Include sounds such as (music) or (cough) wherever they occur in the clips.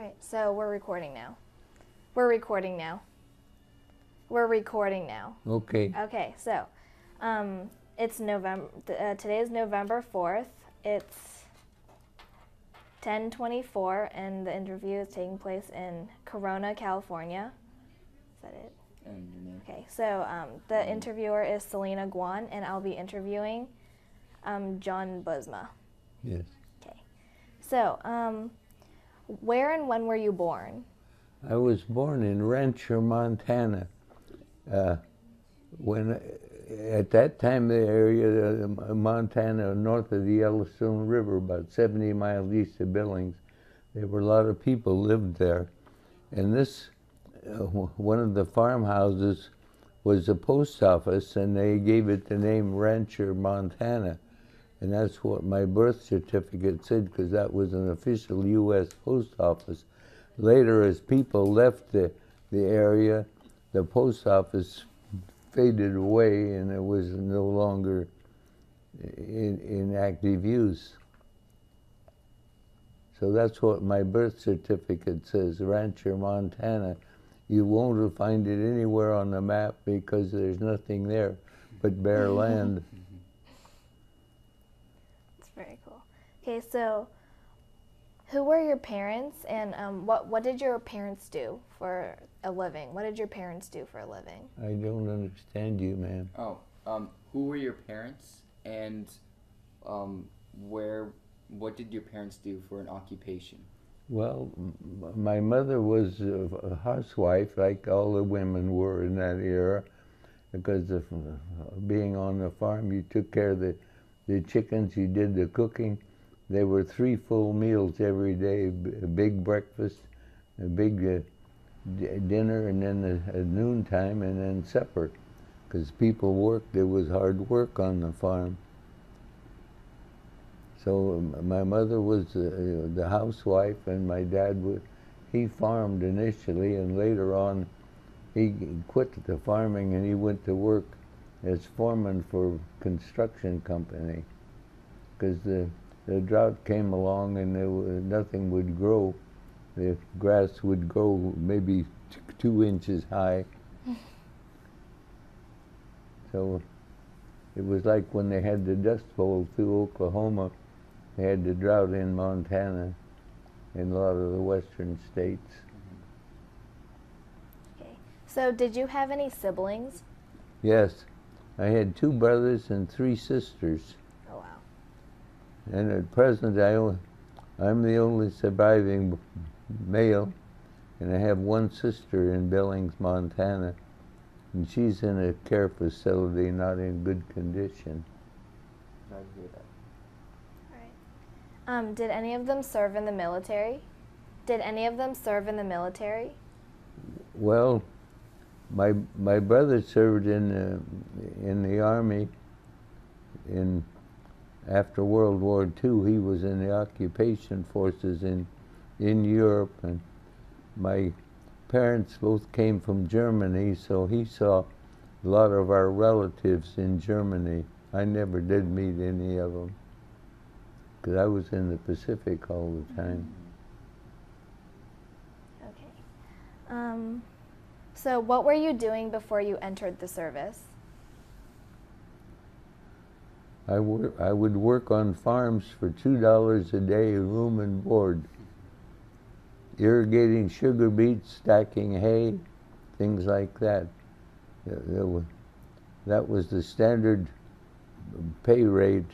right, so we're recording now. We're recording now. We're recording now. Okay. Okay, so um, it's November. Uh, today is November fourth. It's ten twenty-four, and the interview is taking place in Corona, California. Is that it? Okay, so um, the interviewer is Selena Guan, and I'll be interviewing um, John Busma. Yes. Okay, so um, where and when were you born? I was born in Rancher, Montana. Uh, when at that time the area, uh, Montana, north of the Yellowstone River, about 70 miles east of Billings, there were a lot of people lived there, and this uh, one of the farmhouses was a post office, and they gave it the name Rancher, Montana. And that's what my birth certificate said, because that was an official U.S. post office. Later, as people left the, the area, the post office faded away and it was no longer in, in active use. So that's what my birth certificate says, Rancher, Montana. You won't find it anywhere on the map because there's nothing there but bare land. (laughs) It's very cool. Okay, so who were your parents, and um, what what did your parents do for a living? What did your parents do for a living? I don't understand you, ma'am. Oh, um, who were your parents, and um, where? What did your parents do for an occupation? Well, m- my mother was a a housewife, like all the women were in that era, because of uh, being on the farm, you took care of the, the chickens, you did the cooking. There were three full meals every day, a big breakfast, a big uh, dinner, and then a, a noontime, and then supper. Because people worked, there was hard work on the farm. So my mother was uh, the housewife, and my dad was, he farmed initially, and later on, he quit the farming and he went to work as foreman for construction company. Because the the drought came along and there was, nothing would grow. The grass would grow maybe t- two inches high. (laughs) so it was like when they had the Dust Bowl through Oklahoma, they had the drought in Montana and a lot of the western states. Mm-hmm. Okay, so did you have any siblings? Yes, I had two brothers and three sisters. Wow. And at present, I'm the only surviving male, and I have one sister in Billings, Montana, and she's in a care facility, not in good condition. Sorry hear that. Um, did any of them serve in the military? Did any of them serve in the military? Well, my my brother served in uh, in the army. In after World War II, he was in the occupation forces in in Europe, and my parents both came from Germany, so he saw a lot of our relatives in Germany. I never did meet any of them because I was in the Pacific all the time. Okay. Um, so what were you doing before you entered the service? I, wor- I would work on farms for two dollars a day, room and board, irrigating sugar beets, stacking hay, things like that. That was the standard pay rate,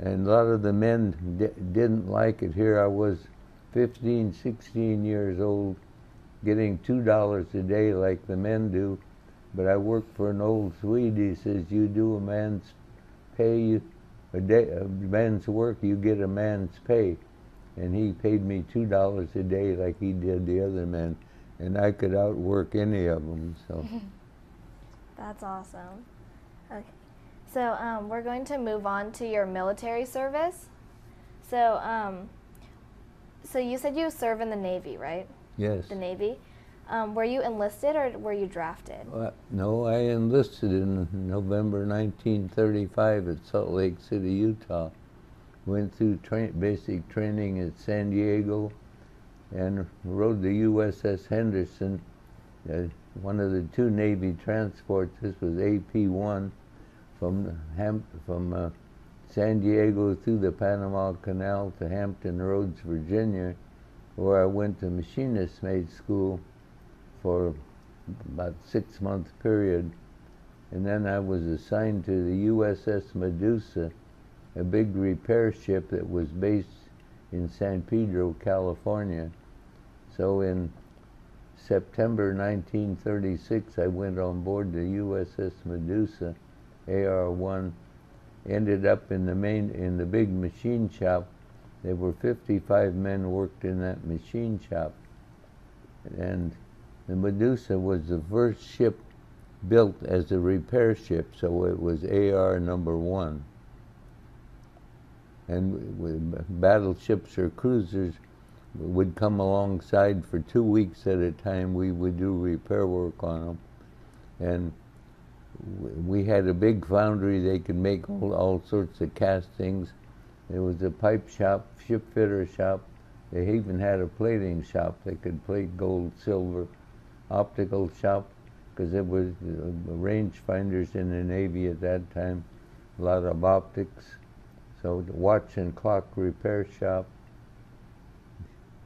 and a lot of the men di- didn't like it. Here I was, 15, 16 years old, getting two dollars a day like the men do, but I worked for an old Swede. He says, "You do a man's pay you a day a man's work you get a man's pay and he paid me two dollars a day like he did the other men and i could outwork any of them so (laughs) That's awesome. Okay. So um, we're going to move on to your military service. So um, so you said you serve in the Navy, right? yes The Navy. Um, were you enlisted or were you drafted? Uh, no i enlisted in november 1935 at salt lake city utah went through tra- basic training at san diego and rode the USS Henderson, uh, one of the two Navy transports. This was AP-1 from Ham- from uh, San Diego through the Panama Canal to Hampton Roads, Virginia, where I went to machinist mate school for about six month period. And then I was assigned to the USS Medusa, a big repair ship that was based in San Pedro, California. So in September 1936, I went on board the USS Medusa, AR-1, ended up in the main in the big machine shop. There were 55 men worked in that machine shop, and the Medusa was the first ship built as a repair ship, so it was AR number one. And battleships or cruisers would come alongside for two weeks at a time. We would do repair work on them, and we had a big foundry. They could make all, all sorts of castings. There was a pipe shop, ship fitter shop. They even had a plating shop. They could plate gold, silver, optical shop, because there was uh, range finders in the Navy at that time, a lot of optics. So the watch and clock repair shop,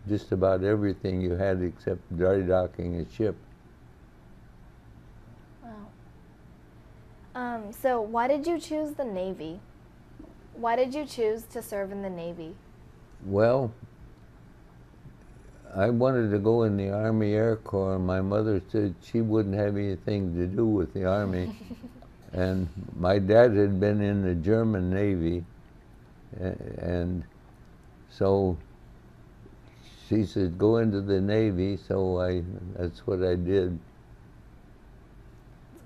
just about everything you had except dry docking a ship. Wow. Um, so, why did you choose the Navy? Why did you choose to serve in the Navy? Well, I wanted to go in the Army Air Corps, and my mother said she wouldn't have anything to do with the Army. (laughs) and my dad had been in the German Navy, and so she said, "Go into the Navy." So I, that's what I did.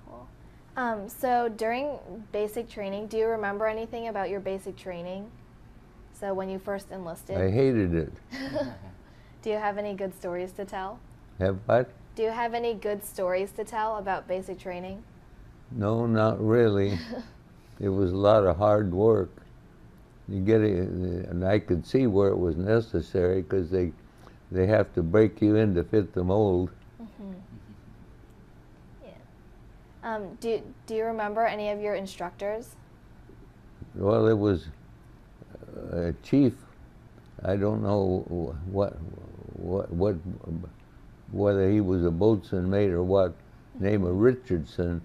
Cool. Um, so during basic training, do you remember anything about your basic training? So when you first enlisted, I hated it. (laughs) do you have any good stories to tell? Have what? Do you have any good stories to tell about basic training? No, not really. (laughs) it was a lot of hard work. You get it, and I could see where it was necessary because they they have to break you in to fit the mold. Mm-hmm. Yeah. Um, do Do you remember any of your instructors? Well, it was a chief. I don't know what what what whether he was a boatswain mate or what. Name of Richardson.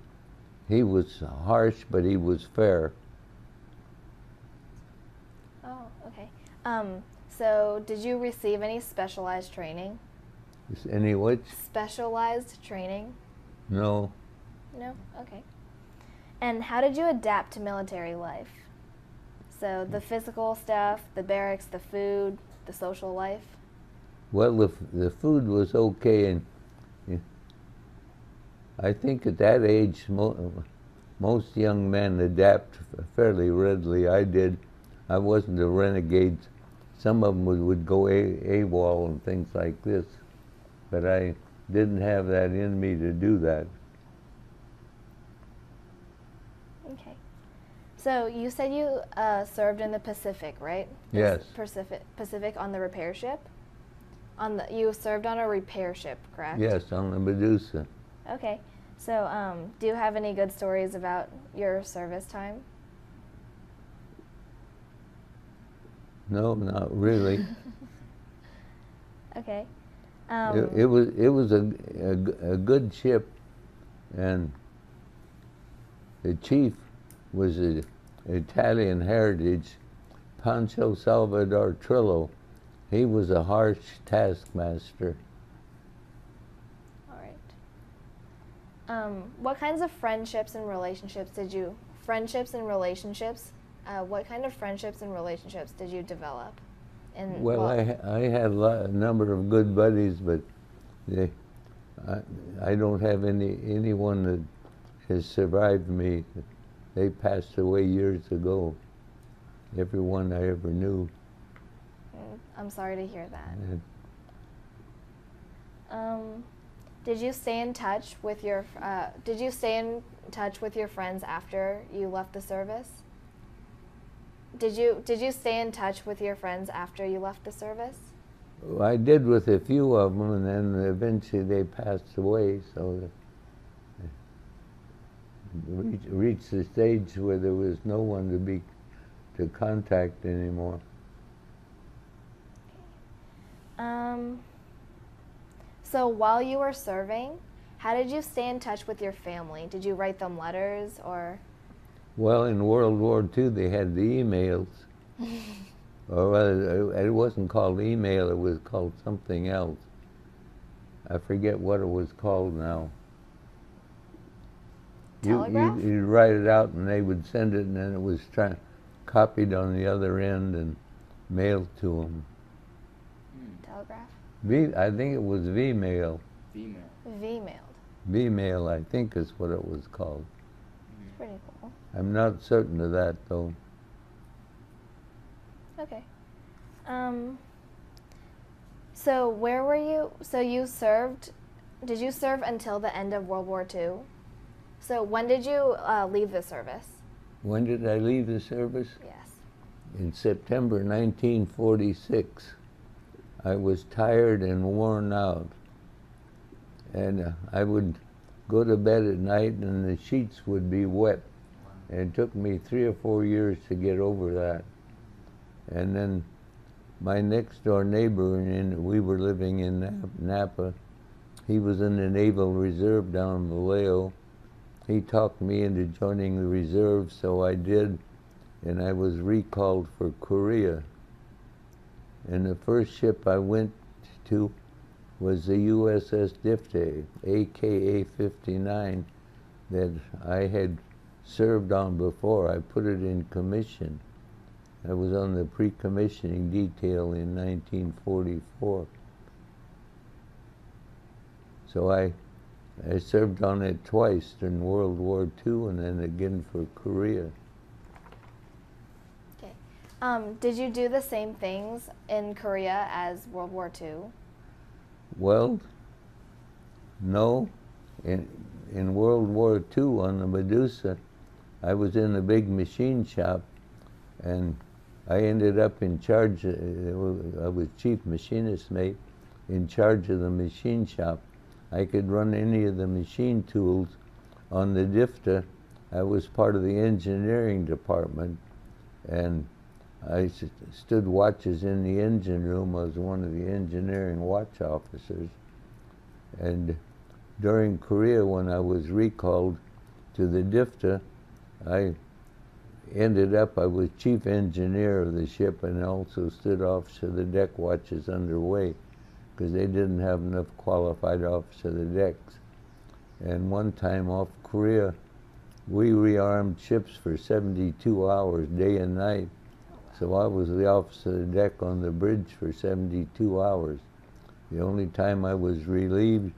He was harsh, but he was fair. Oh, okay. Um, so, did you receive any specialized training? Any which? Specialized training? No. No? Okay. And how did you adapt to military life? So, the physical stuff, the barracks, the food, the social life? Well, the, f- the food was okay, and I think at that age, mo- most young men adapt f- fairly readily. I did. I wasn't a renegade. Some of them would, would go a- AWOL and things like this, but I didn't have that in me to do that. Okay. So, you said you uh, served in the Pacific, right? Yes. Pacific, Pacific on the repair ship? On the, you served on a repair ship, correct? Yes, on the Medusa. Okay. So, um, do you have any good stories about your service time? No, not really. (laughs) Okay. Um, it, it was it was a, a a good ship, and the chief was a Italian heritage, Pancho Salvador Trillo. He was a harsh taskmaster. all right. Um, what kinds of friendships and relationships did you friendships and relationships? Uh, what kind of friendships and relationships did you develop? In Well, I I had a, a number of good buddies, but they, I, I don't have any anyone that has survived me. They passed away years ago. Everyone I ever knew. I'm sorry to hear that. Um, did you stay in touch with your uh, Did you stay in touch with your friends after you left the service? Did you Did you stay in touch with your friends after you left the service? I did with a few of them, and then eventually they passed away. So reached, reached the stage where there was no one to be to contact anymore. Um, so while you were serving, how did you stay in touch with your family? Did you write them letters or? Well, in World War II, they had the emails. (laughs) or rather, it wasn't called email, it was called something else. I forget what it was called now. Telegraph? You, would write it out and they would send it, and then it was copied on the other end and mailed to them. Telegraph? V, I think it was V-mail. V-mail. V-mailed. V-mail, I think is what it was called. It's pretty cool. I'm not certain of that though. Okay. Um, so where were you? So you served, did you serve until the end of World War II? So when did you uh, leave the service? When did I leave the service? Yes. In September 1946. I was tired and worn out. And uh, I would go to bed at night and the sheets would be wet. And it took me three or four years to get over that. And then my next door neighbor, and we were living in Napa, he was in the Naval Reserve down in Vallejo. He talked me into joining the reserve, so I did, and I was recalled for Korea. And the first ship I went to was the USS Diphda, AKA 59, that I had served on before. I put it in commission. I was on the pre-commissioning detail in 1944. So I, I served on it twice during World War II and then again for Korea. Um, did you do the same things in Korea as World War II? Well, no. In, in World War II on the Medusa, I was in a big machine shop and I ended up in charge, uh, I was chief machinist mate, in charge of the machine shop. I could run any of the machine tools on the Diphda. I was part of the engineering department and I stood watches in the engine room. I was one of the engineering watch officers. And during Korea, when I was recalled to the Diphda, I ended up, I was chief engineer of the ship and also stood officer of the deck watches underway because they didn't have enough qualified officer of the decks. And one time off Korea, we rearmed ships for 72 hours, day and night. So I was the officer of the deck on the bridge for 72 hours. The only time I was relieved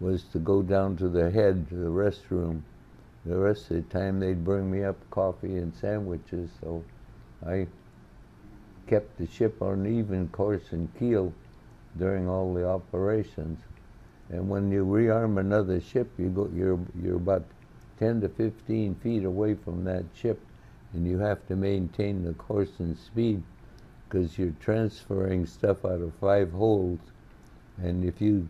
was to go down to the head, to the restroom. The rest of the time they'd bring me up coffee and sandwiches, so I kept the ship on even course and keel during all the operations. And when you rearm another ship, you go, you're, you're about 10 to 15 feet away from that ship, and you have to maintain the course and speed because you're transferring stuff out of five holes. And if you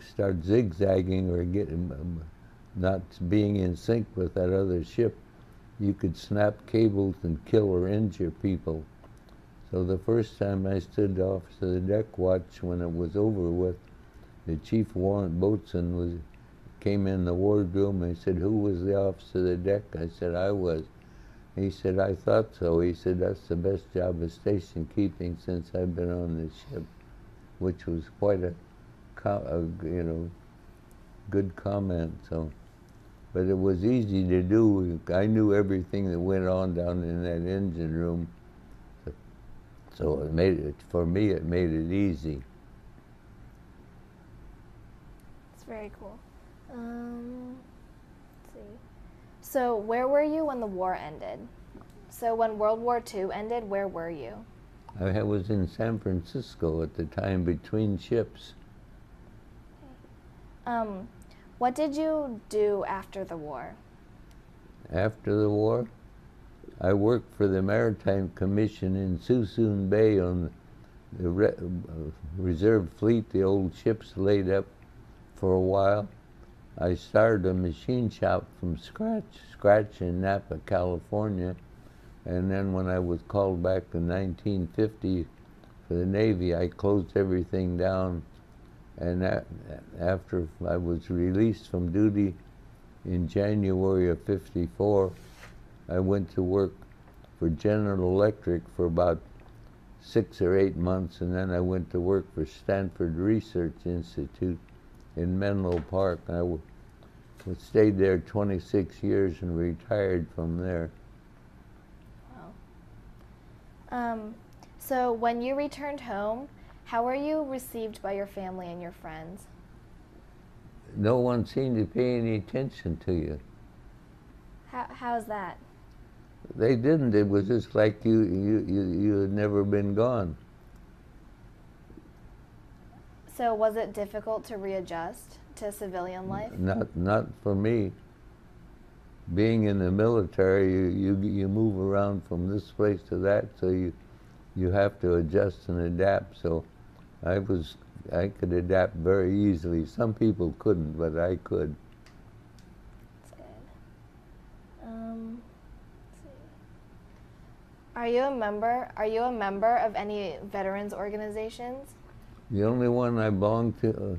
start zigzagging or getting um, not being in sync with that other ship, you could snap cables and kill or injure people. So the first time I stood off to the deck watch when it was over with, the chief warrant boatswain was came in the wardroom and said, Who was the officer of the deck? I said, I was. He said, I thought so. He said, That's the best job of station keeping since I've been on this ship, which was quite a, a you know, good comment. So, but it was easy to do. I knew everything that went on down in that engine room. So it made it, for me, it made it easy. It's very cool. Um. So where were you when the war ended? So when World War II ended, where were you? I was in San Francisco at the time between ships. Um, what did you do after the war? After the war? I worked for the Maritime Commission in Suisun Bay on the re- uh, reserve fleet, the old ships laid up for a while. I started a machine shop from scratch, scratch in Napa, California, and then when I was called back in 1950 for the Navy, I closed everything down. And that, after I was released from duty in January of 54, I went to work for General Electric for about six or eight months, and then I went to work for Stanford Research Institute in Menlo Park. I w- stayed there 26 years and retired from there. Wow. Um, so when you returned home, how were you received by your family and your friends? No one seemed to pay any attention to you. How, how's that? They didn't. It was just like you, you, you, you had never been gone. So was it difficult to readjust to civilian life? Not, not for me. Being in the military, you, you, you move around from this place to that, so you, you have to adjust and adapt. So I was, I could adapt very easily. Some people couldn't, but I could. That's good. Um, see. Are you a member? Are you a member of any veterans organizations? The only one I belong to uh,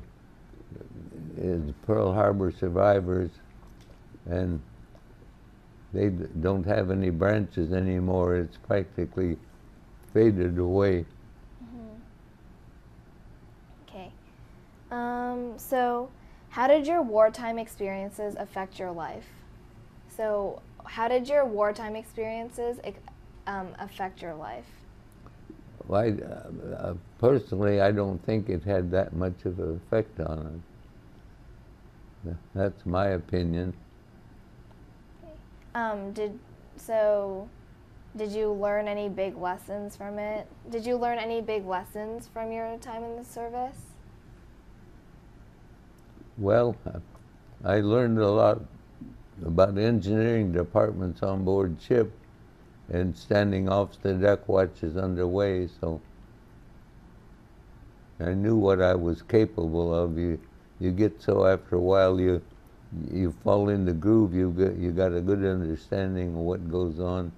is Pearl Harbor Survivors, and they don't have any branches anymore. It's practically faded away. Okay. Um, so, how did your wartime experiences affect your life? So, how did your wartime experiences um, affect your life? Well, I, uh, personally, I don't think it had that much of an effect on it. That's my opinion. Um, did so? Did you learn any big lessons from it? Did you learn any big lessons from your time in the service? Well, uh, I learned a lot about engineering departments on board ship and standing off the deck watch is underway, so I knew what I was capable of. You, you get so after a while you you fall in the groove. You get you got a good understanding of what goes on.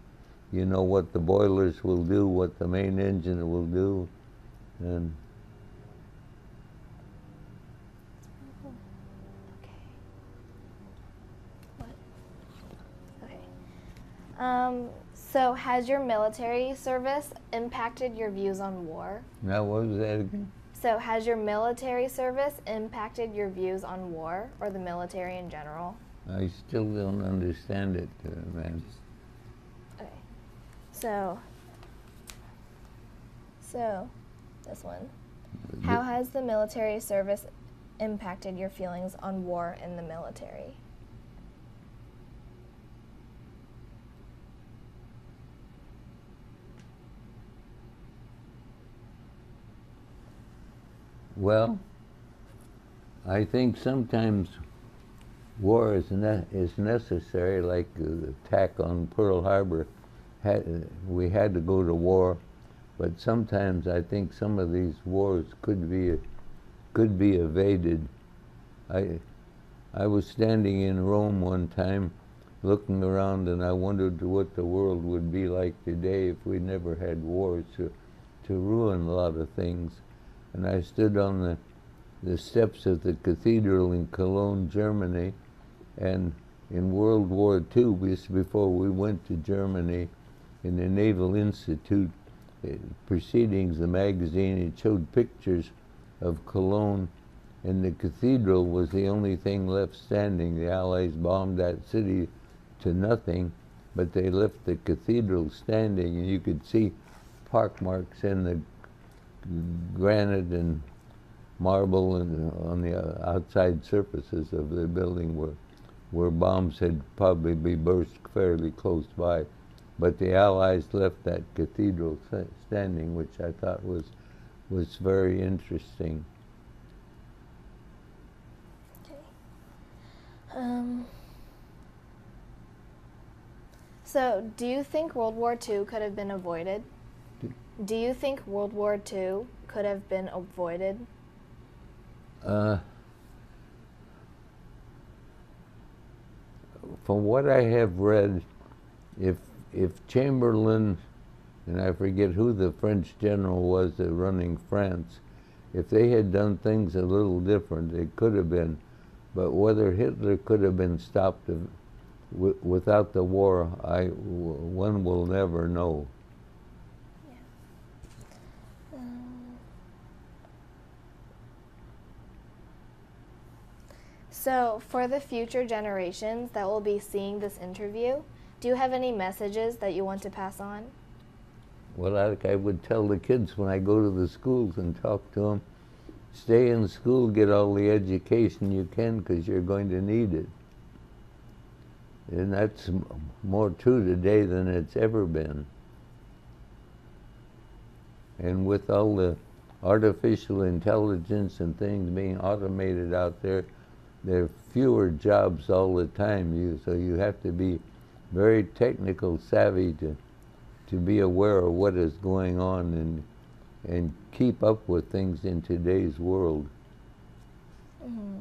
You know what the boilers will do, what the main engine will do, and. Um, so, has your military service impacted your views on war? now what was that again? So, has your military service impacted your views on war or the military in general? I still don't understand it, uh, man. Okay. So, so, this one. How has the military service impacted your feelings on war in the military? Well, I think sometimes war is ne- is necessary, like the attack on Pearl Harbor. Had, we had to go to war, but sometimes I think some of these wars could be could be evaded. I I was standing in Rome one time, looking around, and I wondered what the world would be like today if we never had wars to to ruin a lot of things. And I stood on the the steps of the cathedral in Cologne, Germany, and in World War II, before we went to Germany, in the Naval Institute uh, proceedings, the magazine, it showed pictures of Cologne, and the cathedral was the only thing left standing. The Allies bombed that city to nothing, but they left the cathedral standing, and you could see park marks in the granite and marble and on the outside surfaces of the building where where bombs had probably be burst fairly close by. But the Allies left that cathedral standing, which I thought was was very interesting. Okay. Um, so, do you think World War II could have been avoided? Do you think World War II could have been avoided? Uh, from what I have read, if if Chamberlain and I forget who the French general was that running France, if they had done things a little different, it could have been. But whether Hitler could have been stopped without the war, I one will never know. So, for the future generations that will be seeing this interview, do you have any messages that you want to pass on? Well, like I would tell the kids when I go to the schools and talk to them, stay in school, get all the education you can because you're going to need it. And that's more true today than it's ever been. And with all the artificial intelligence and things being automated out there, there are fewer jobs all the time. You so you have to be very technical savvy to to be aware of what is going on and and keep up with things in today's world. Mm-hmm.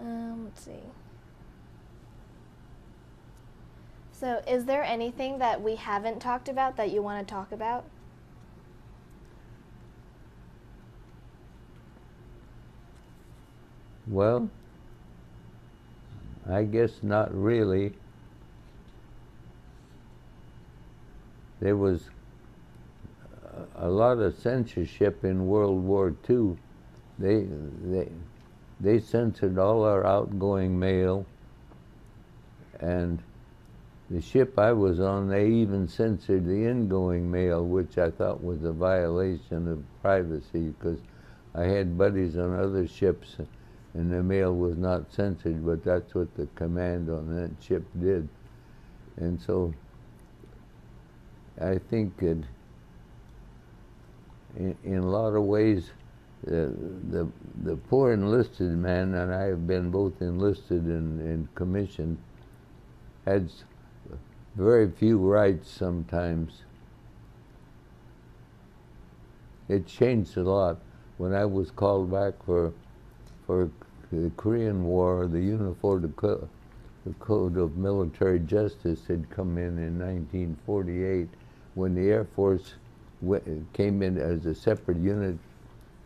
Um, let's see. So, is there anything that we haven't talked about that you want to talk about? Well, I guess not really. There was a- lot of censorship in World War II. They, they, they censored all our outgoing mail, and the ship I was on, they even censored the ingoing mail, which I thought was a violation of privacy because I had buddies on other ships and the mail was not censored, but that's what the command on that ship did. And so I think that in, in a lot of ways, uh, the, the poor enlisted man, and I have been both enlisted and, and commissioned, had very few rights sometimes. It changed a lot. When I was called back for for the Korean War, the Uniform Code of Military Justice had come in in 1948. When the Air Force came in as a separate unit,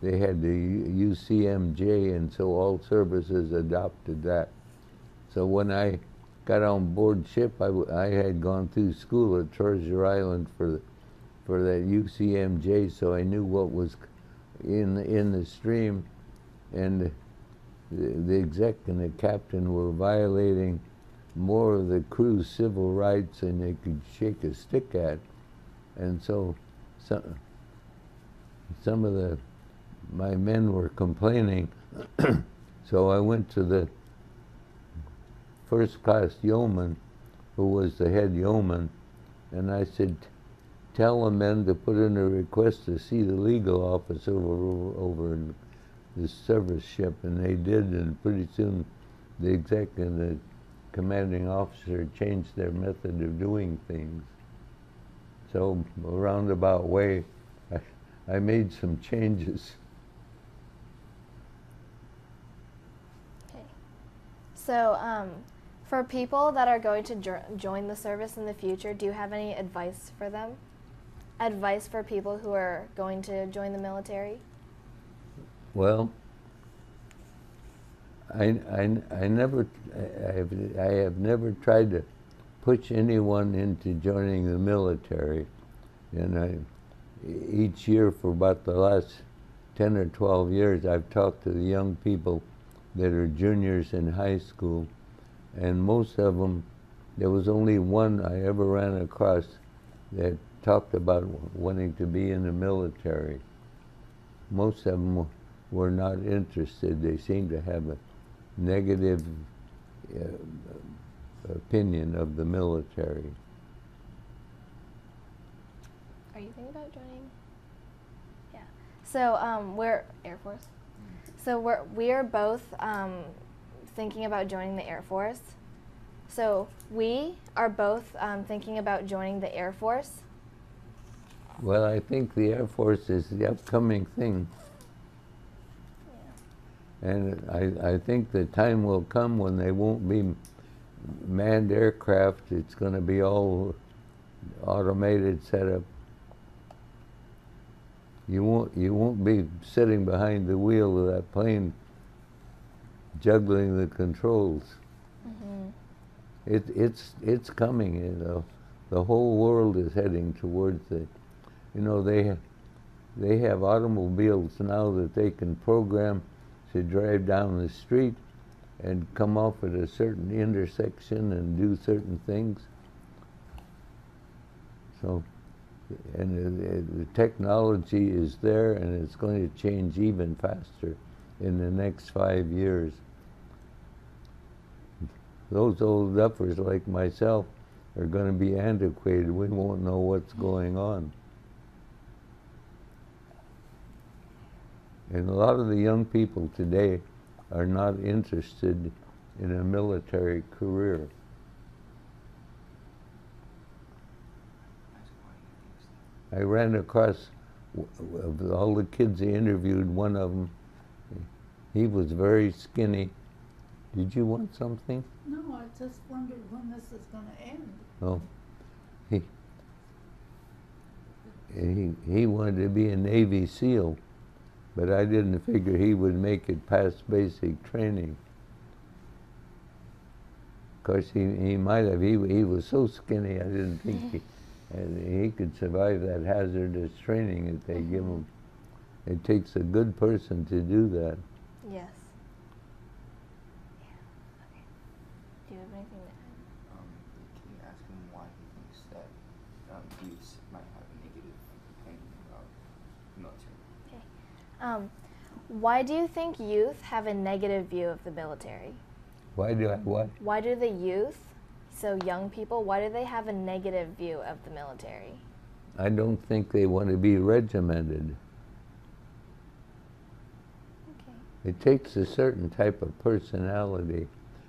they had the UCMJ, and so all services adopted that. So when I got on board ship, I, I had gone through school at Treasure Island for for that UCMJ, so I knew what was in in the stream, and the, exec and the captain were violating more of the crew's civil rights than they could shake a stick at, and so some some of the my men were complaining, (coughs) so I went to the first class yeoman, who was the head yeoman, and I said, tell the men to put in a request to see the legal officer over, over in the service ship, and they did, and pretty soon the exec and the commanding officer changed their method of doing things. So, a roundabout way, (laughs) I, I made some changes. Okay. So, um, for people that are going to jo- join the service in the future, do you have any advice for them? Advice for people who are going to join the military? Well, I, I, I never, I have, I have never tried to push anyone into joining the military. And I, each year for about the last 10 or 12 years, I've talked to the young people that are juniors in high school. And most of them, there was only one I ever ran across that talked about wanting to be in the military. Most of them were not interested. They seemed to have a negative uh, opinion of the military. Are you thinking about joining? Yeah. So um, we're Air Force. So we're we are both um, thinking about joining the Air Force. So we are both um, thinking about joining the Air Force. Well, I think the Air Force is the upcoming thing. And I, I think the time will come when they won't be manned aircraft. It's going to be all automated setup. You won't, you won't be sitting behind the wheel of that plane juggling the controls. hmm It, it's, it's coming, you know. The whole world is heading towards it. You know, they, they have automobiles now that they can program to drive down the street and come off at a certain intersection and do certain things. So, and the, technology is there and it's going to change even faster in the next five years. Those old duffers like myself are going to be antiquated. We won't know what's going on. And a lot of the young people today are not interested in a military career. Ask why he thinks that. I ran across, of all the kids he interviewed, one of them, he was very skinny. Did you want something? No, I just wondered when this is gonna end. No. He, he, he wanted to be a Navy SEAL, but I didn't figure he would make it past basic training. Of course, he, he might have. He, he was so skinny, I didn't think he, (laughs) he could survive that hazardous training that they give him. Mm-hmm. It takes a good person to do that. Yes. Yeah. Okay. Do you have anything to add? Um, can you ask him why he thinks that um, youths might have a negative opinion about the military? Um, why do you think youth have a negative view of the military? Why do I what? Why do the youth, so young people, why do they have a negative view of the military? I don't think they want to be regimented. Okay. It takes a certain type of personality.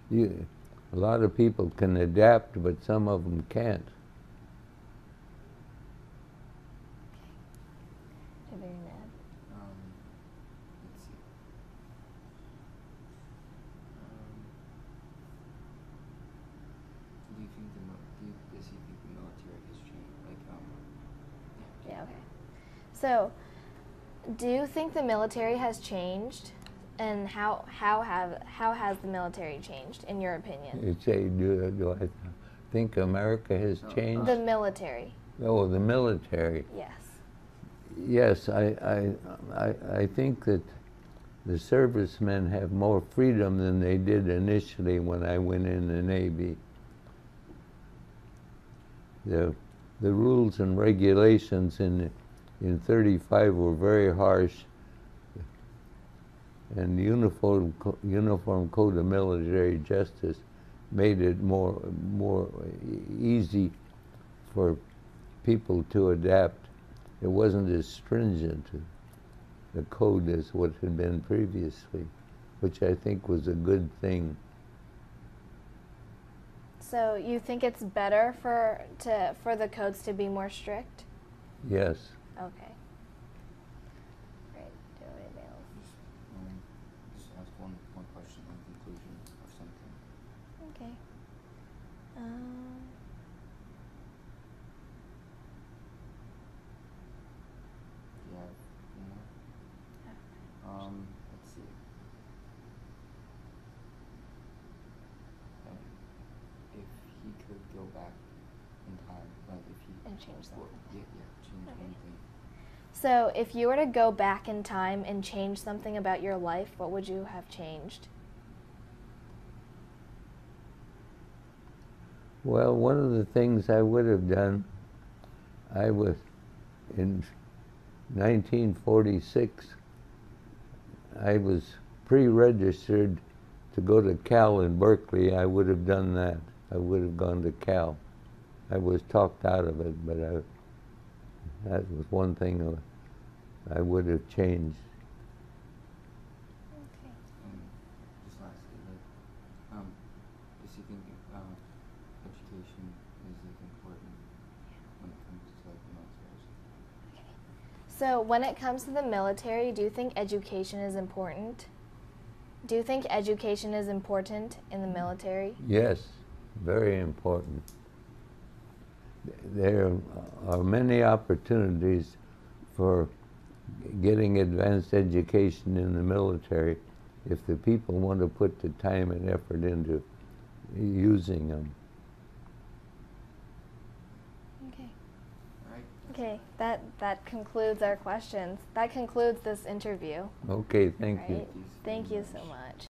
You, a lot of people can adapt, but some of them can't. You're very mad. Um, let's see. Um, do you think the mil- do you, does he think the military has changed? Like, um, yeah. Yeah, okay. So, do you think the military has changed? And how, how, have, how has the military changed, in your opinion? You say, do, do I think America has oh, changed? The military, oh, the military. yes. Yes, I, I, I, I think that the servicemen have more freedom than they did initially when I went in the Navy. The, the rules and regulations in, in 35 were very harsh, and the Uniform, Co- Uniform Code of Military Justice made it more, more easy for people to adapt. It wasn't as stringent the code as what had been previously, which I think was a good thing. So you think it's better for to for the codes to be more strict? Yes. Okay. Great. Do you have anything else? Just, um, just ask one, one question in conclusion of something. Okay. Um, Do you have any? Um, let's see. Um, if he could go back in time, like if he and change well, something. yeah, yeah, change Okay. one thing. So, if you were to go back in time and change something about your life, what would you have changed? Well, one of the things I would have done, I was in 1946, I was pre registered to go to Cal in Berkeley. I would have done that. I would have gone to Cal. I was talked out of it, but I, that was one thing I would have changed. Okay. And just lastly, like, um, does he think uh, education is like important when it comes to like the military? So, when it comes to the military, do you think education is important? Do you think education is important in the military? Yes, very important. There are many opportunities for getting advanced education in the military if the people want to put the time and effort into using them. Okay. All right. Okay, that that concludes our questions. That concludes this interview. Okay, thank you. Thank you so much.